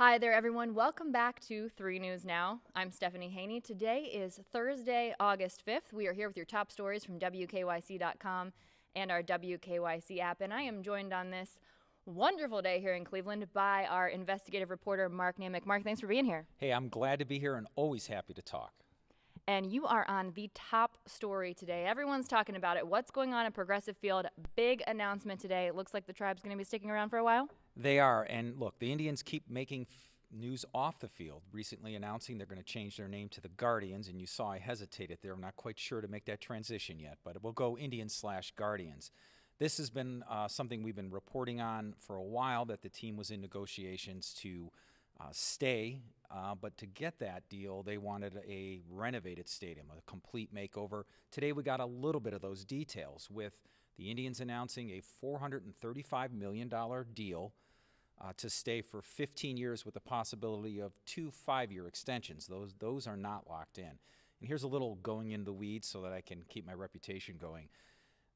Hi there, everyone. Welcome back to 3 News Now. I'm Stephanie Haney. Today is Thursday, August 5th. We are here with your top stories from WKYC.com and our WKYC app, and I am joined on this wonderful day here in Cleveland by our investigative reporter, Mark Naymik. Mark, thanks for being here. Hey, I'm glad to be here and always happy to talk. And you are on the top story today. Everyone's talking about it. What's going on in Progressive Field? Big announcement today. It looks like the tribe's going to be sticking around for a while. They are. And look, the Indians keep making f- news off the field, recently announcing they're going to change their name to the Guardians. And you saw I hesitated there. I'm not quite sure to make that transition yet, but it will go Indians slash Guardians. This has been uh, something we've been reporting on for a while that the team was in negotiations to uh, stay. Uh, but to get that deal, they wanted a renovated stadium, a complete makeover. Today, we got a little bit of those details with the Indians announcing a $435 million deal uh, to stay for 15 years with the possibility of two five year extensions. Those, those are not locked in. And here's a little going in the weeds so that I can keep my reputation going.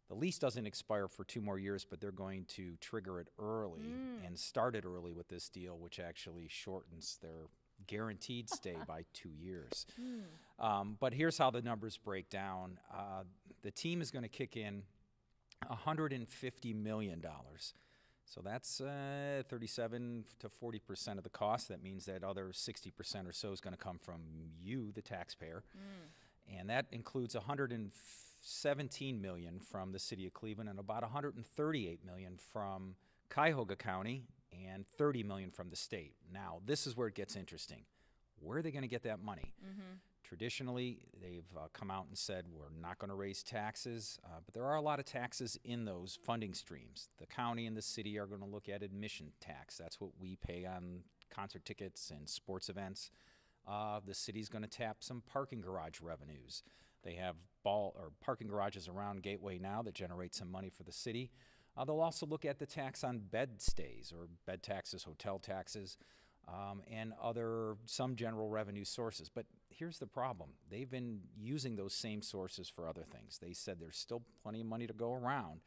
The lease doesn't expire for two more years, but they're going to trigger it early mm. and start it early with this deal, which actually shortens their guaranteed stay by two years. Mm. Um, but here's how the numbers break down uh, the team is going to kick in $150 million. So that's uh, 37 to 40 percent of the cost. That means that other 60 percent or so is going to come from you, the taxpayer, mm. and that includes 117 million from the city of Cleveland and about 138 million from Cuyahoga County and 30 million from the state. Now, this is where it gets interesting. Where are they going to get that money? Mm-hmm. Traditionally, they've uh, come out and said we're not going to raise taxes, uh, but there are a lot of taxes in those funding streams. The county and the city are going to look at admission tax. That's what we pay on concert tickets and sports events. Uh, the city's going to tap some parking garage revenues. They have ball or parking garages around Gateway now that generate some money for the city. Uh, they'll also look at the tax on bed stays or bed taxes, hotel taxes um, and other some general revenue sources. But here's the problem: they've been using those same sources for other things. They said there's still plenty of money to go around,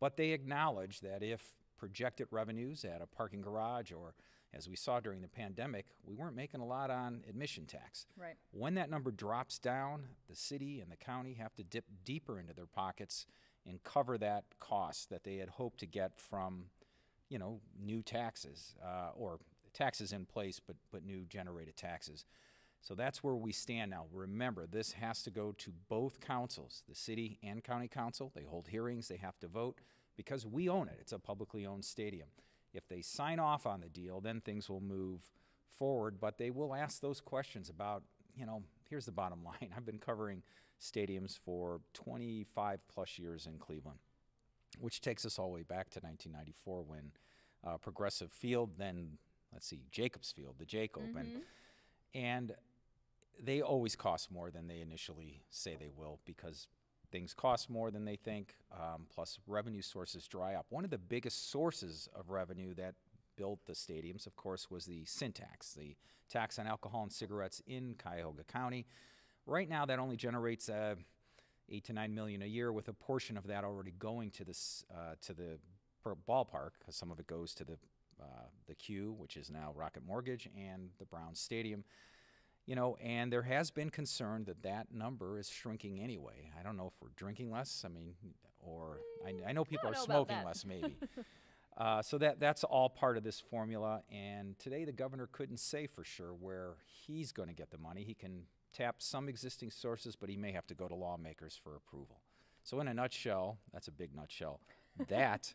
but they acknowledge that if projected revenues at a parking garage or as we saw during the pandemic, we weren't making a lot on admission tax. Right. When that number drops down, the city and the county have to dip deeper into their pockets and cover that cost that they had hoped to get from, you know, new taxes uh, or taxes in place, but, but new generated taxes. So that's where we stand now. Remember, this has to go to both councils, the city and county council. They hold hearings, they have to vote because we own it. It's a publicly owned stadium. If they sign off on the deal, then things will move forward, but they will ask those questions about, you know, here's the bottom line. I've been covering stadiums for 25 plus years in Cleveland, which takes us all the way back to 1994 when uh, Progressive Field, then let's see, Jacobs Field, the Jake mm-hmm. Open. And they always cost more than they initially say they will because things cost more than they think, um, plus revenue sources dry up. One of the biggest sources of revenue that built the stadiums, of course, was the sin tax, the tax on alcohol and cigarettes in Cuyahoga County. Right now, that only generates uh, eight to nine million a year, with a portion of that already going to this uh, to the ballpark, because some of it goes to the uh, the Q, which is now Rocket Mortgage, and the Brown Stadium. You know, and there has been concern that that number is shrinking anyway. I don't know if we're drinking less. I mean, or I, I know people are smoking less, maybe. uh, so that that's all part of this formula. And today, the governor couldn't say for sure where he's going to get the money. He can tap some existing sources, but he may have to go to lawmakers for approval. So, in a nutshell, that's a big nutshell. That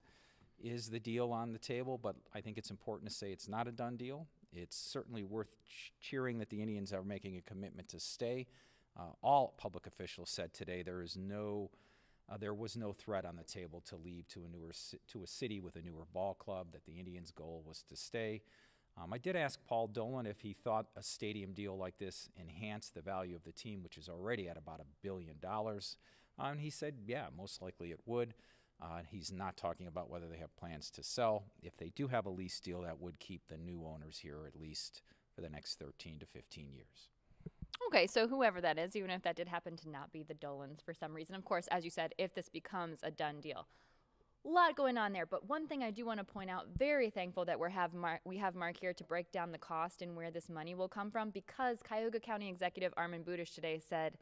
is the deal on the table, but I think it's important to say it's not a done deal. It's certainly worth ch- cheering that the Indians are making a commitment to stay. Uh, all public officials said today there is no, uh, there was no threat on the table to leave to a newer to a city with a newer ball club. That the Indians' goal was to stay. Um, I did ask Paul Dolan if he thought a stadium deal like this enhanced the value of the team, which is already at about a billion dollars. Uh, and he said, yeah, most likely it would. Uh, he's not talking about whether they have plans to sell. If they do have a lease deal, that would keep the new owners here at least for the next 13 to 15 years. Okay, so whoever that is, even if that did happen to not be the Dolans for some reason, of course, as you said, if this becomes a done deal, A lot going on there, but one thing I do want to point out, very thankful that we have Mark, we have Mark here to break down the cost and where this money will come from because Cuyahoga County Executive Armond Budish today said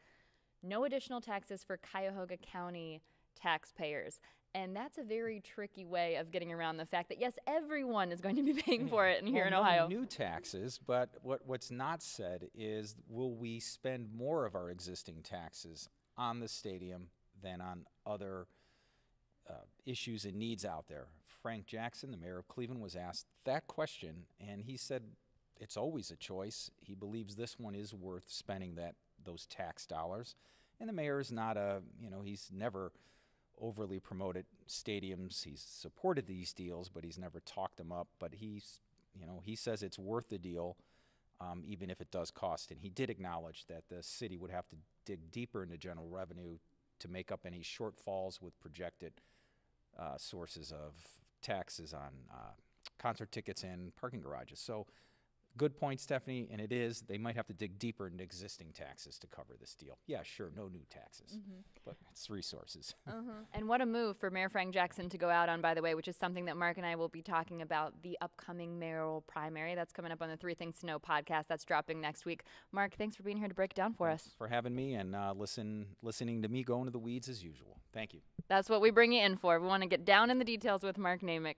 no additional taxes for Cuyahoga County taxpayers. And that's a very tricky way of getting around the fact that yes, everyone is going to be paying for it in here Well, in no Ohio. New taxes, but what, what's not said is will we spend more of our existing taxes on the stadium than on other uh, issues and needs out there? Frank Jackson, the mayor of Cleveland, was asked that question, and he said it's always a choice. He believes this one is worth spending that those tax dollars. And the mayor is not a, you know, he's never overly promoted stadiums. He's supported these deals, but he's never talked them up. But he's, you know, he says it's worth the deal, um, even if it does cost. And he did acknowledge that the city would have to dig deeper into general revenue to make up any shortfalls with projected uh, sources of taxes on uh, concert tickets and parking garages. So, good point, Stephanie. And it is they might have to dig deeper into existing taxes to cover this deal. Yeah, sure, no new taxes, but it's resources. And what a move for Mayor Frank Jackson to go out on, by the way, which is something that Mark and I will be talking about the upcoming mayoral primary. That's coming up on the Three Things to Know podcast. That's dropping next week. Mark, thanks for being here to break down for us. for having me and uh, listen listening to me go into the weeds as usual. Thank you. That's what we bring you in for. We want to get down in the details with Mark Naymik.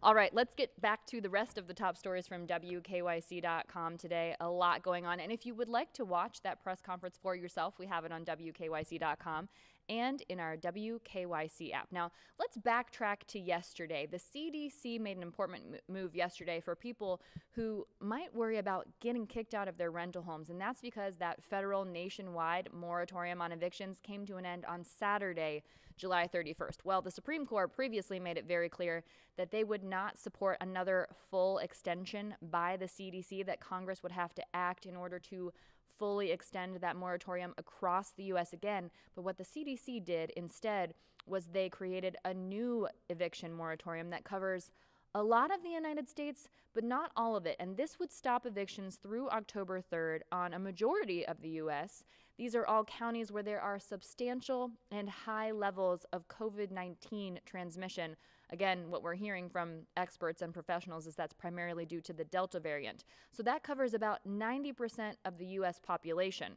All right, let's get back to the rest of the top stories from WKYC.com today. A lot going on. And if you would like to watch that press conference for yourself, we have it on WKYC.com and in our WKYC app. Now, let's backtrack to yesterday. The CDC made an important move yesterday for people who might worry about getting kicked out of their rental homes, and that's because that federal nationwide moratorium on evictions came to an end on Saturday, July 31st. Well, the Supreme Court previously made it very clear that they would not support another full extension by the CDC, that Congress would have to act in order to fully extend that moratorium across the U.S. again. But what the CDC did instead was they created a new eviction moratorium that covers a lot of the United States, but not all of it. And this would stop evictions through October 3rd on a majority of the U.S. These are all counties where there are substantial and high levels of COVID 19 transmission. Again, what we're hearing from experts and professionals is that's primarily due to the Delta variant. So that covers about 90% of the U.S. population.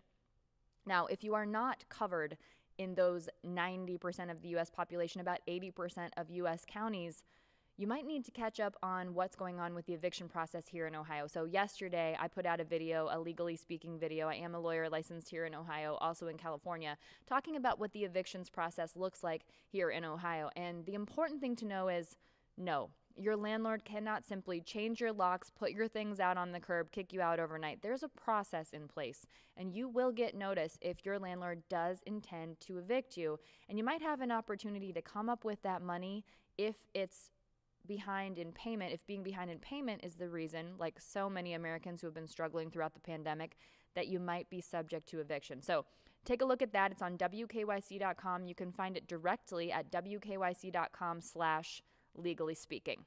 Now, if you are not covered in those 90% of the US population, about 80% of US counties, you might need to catch up on what's going on with the eviction process here in Ohio. So, yesterday I put out a video, a legally speaking video. I am a lawyer licensed here in Ohio, also in California, talking about what the evictions process looks like here in Ohio. And the important thing to know is no, your landlord cannot simply change your locks, put your things out on the curb, kick you out overnight. There's a process in place, and you will get notice if your landlord does intend to evict you. And you might have an opportunity to come up with that money if it's behind in payment, if being behind in payment is the reason, like so many Americans who have been struggling throughout the pandemic, that you might be subject to eviction. So take a look at that. It's on WKYC.com. You can find it directly at WKYC.com slash legally speaking.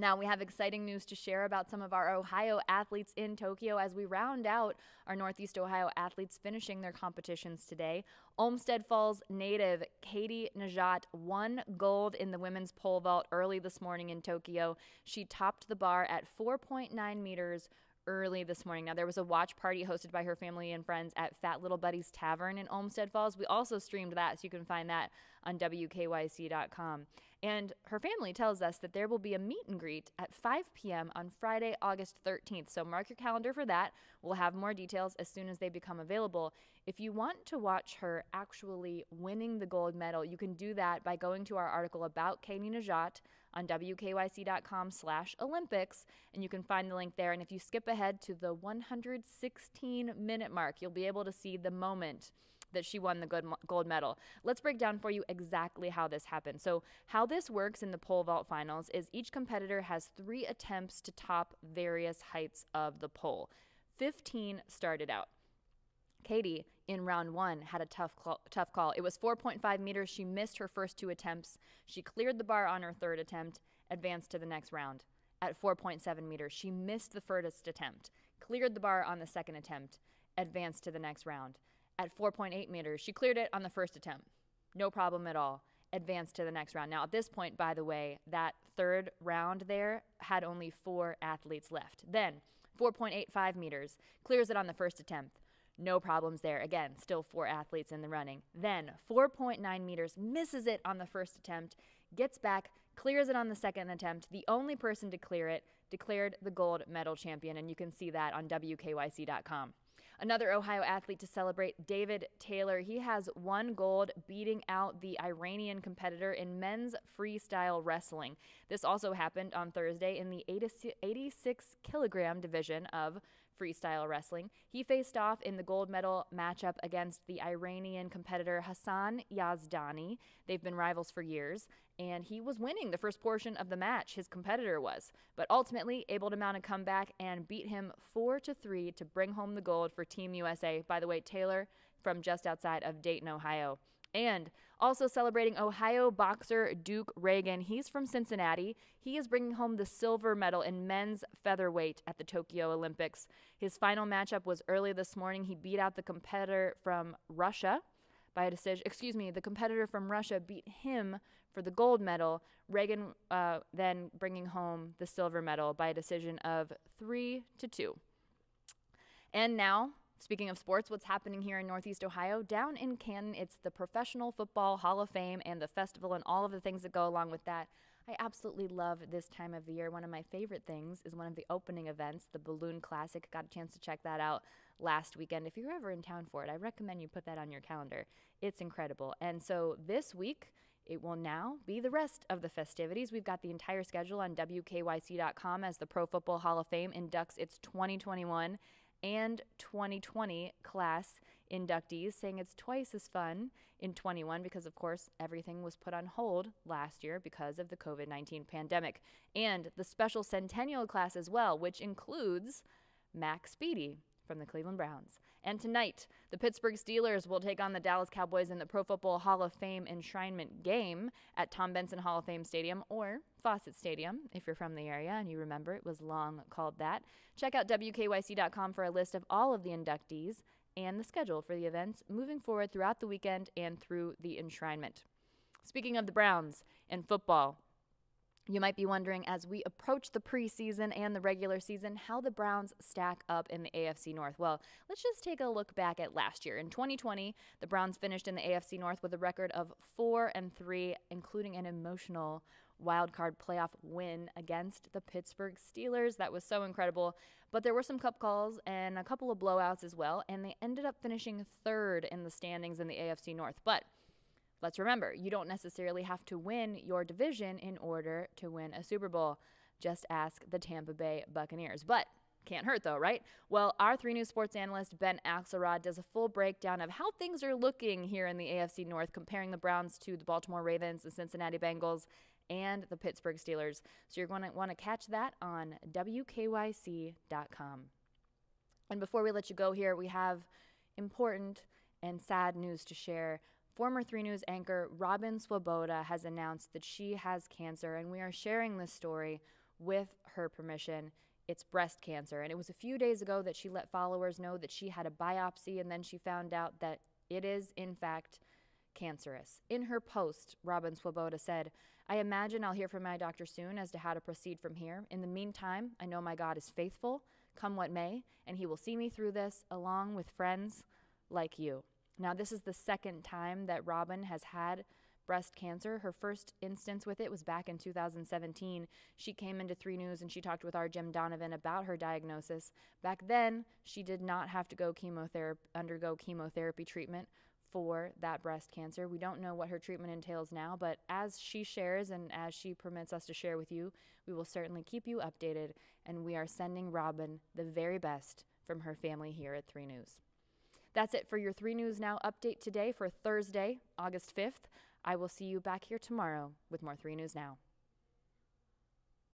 Now, we have exciting news to share about some of our Ohio athletes in Tokyo as we round out our Northeast Ohio athletes finishing their competitions today. Olmsted Falls native Katie Nageotte won gold in the women's pole vault early this morning in Tokyo. She topped the bar at 4.9 meters early this morning. Now, there was a watch party hosted by her family and friends at Fat Little Buddy's Tavern in Olmsted Falls. We also streamed that, so you can find that on WKYC.com. And her family tells us that there will be a meet and greet at 5 p.m. on Friday, August 13th. So mark your calendar for that. We'll have more details as soon as they become available. If you want to watch her actually winning the gold medal, you can do that by going to our article about Katie Nageotte on wkyc.com slash olympics and you can find the link there and if you skip ahead to the 116 minute mark you'll be able to see the moment that she won the gold medal. Let's break down for you exactly how this happened. So, how this works in the pole vault finals is each competitor has three attempts to top various heights of the pole. 15 started out. Katie, in round one, had a tough, tough call. It was 4.5 meters. She missed her first two attempts. She cleared the bar on her third attempt, advanced to the next round. At 4.7 meters, she missed the furthest attempt, cleared the bar on the second attempt, advanced to the next round. At 4.8 meters, she cleared it on the first attempt. No problem at all. advance to the next round. Now, at this point, by the way, that third round there had only four athletes left. Then, 4.85 meters, clears it on the first attempt. No problems there. Again, still four athletes in the running. Then 4.9 meters, misses it on the first attempt, gets back, clears it on the second attempt. The only person to clear it declared the gold medal champion, and you can see that on WKYC.com. Another Ohio athlete to celebrate, David Taylor. He has one gold, beating out the Iranian competitor in men's freestyle wrestling. This also happened on Thursday in the 86 kilogram division of freestyle wrestling. He faced off in the gold medal matchup against the Iranian competitor Hassan Yazdani. They've been rivals for years, and he was winning the first portion of the match. His competitor was, but ultimately able to mount a comeback and beat him 4 to 3 to bring home the gold for Team USA. By the way, Taylor from just outside of Dayton, Ohio. And also celebrating Ohio boxer Duke Ragan. He's from Cincinnati. He is bringing home the silver medal in men's featherweight at the Tokyo Olympics. His final matchup was early this morning. He beat out the competitor from Russia by a decision. Excuse me, the competitor from Russia beat him for the gold medal. Ragan uh, then bringing home the silver medal by a decision of three to two. And now Speaking of sports, what's happening here in Northeast Ohio? Down in Canton, it's the Professional Football Hall of Fame and the festival and all of the things that go along with that. I absolutely love this time of the year. One of my favorite things is one of the opening events, the Balloon Classic. Got a chance to check that out last weekend. If you're ever in town for it, I recommend you put that on your calendar. It's incredible. And so this week, it will now be the rest of the festivities. We've got the entire schedule on WKYC.com as the Pro Football Hall of Fame inducts its 2021 and 2020 class inductees, saying it's twice as fun in 21 because, of course, everything was put on hold last year because of the COVID 19 pandemic. And the special centennial class as well, which includes Mac Speedie from the Cleveland Browns. And tonight, the Pittsburgh Steelers will take on the Dallas Cowboys in the Pro Football Hall of Fame enshrinement game at Tom Benson Hall of Fame Stadium or Fawcett Stadium if you're from the area and you remember it was long called that. Check out WKYC.com for a list of all of the inductees and the schedule for the events moving forward throughout the weekend and through the enshrinement. Speaking of the Browns and football, you might be wondering as we approach the preseason and the regular season how the Browns stack up in the AFC North. Well, let's just take a look back at last year. In 2020, the Browns finished in the AFC North with a record of 4 and 3, including an emotional wild card playoff win against the Pittsburgh Steelers. That was so incredible. But there were some cup calls and a couple of blowouts as well, and they ended up finishing third in the standings in the AFC North. But Let's remember, you don't necessarily have to win your division in order to win a Super Bowl. Just ask the Tampa Bay Buccaneers. But can't hurt though, right? Well, our 3 News sports analyst Ben Axelrod does a full breakdown of how things are looking here in the AFC North, comparing the Browns to the Baltimore Ravens, the Cincinnati Bengals, and the Pittsburgh Steelers. So you're going to want to catch that on WKYC.com. And before we let you go here, we have important and sad news to share. Former 3 News anchor Robin Swoboda has announced that she has cancer, and we are sharing this story with her permission. It's breast cancer, and it was a few days ago that she let followers know that she had a biopsy, and then she found out that it is, in fact, cancerous. In her post, Robin Swoboda said, I imagine I'll hear from my doctor soon as to how to proceed from here. In the meantime, I know my God is faithful, come what may, and He will see me through this along with friends like you. Now, this is the second time that Robin has had breast cancer. Her first instance with it was back in 2017. She came into 3 News and she talked with our Jim Donovan about her diagnosis. Back then, she did not have to go chemotherapy, undergo chemotherapy treatment for that breast cancer. We don't know what her treatment entails now, but as she shares and as she permits us to share with you, we will certainly keep you updated. And we are sending Robin the very best from her family here at 3 News. That's it for your 3 News Now update today for Thursday, August 5th. I will see you back here tomorrow with more 3 News Now.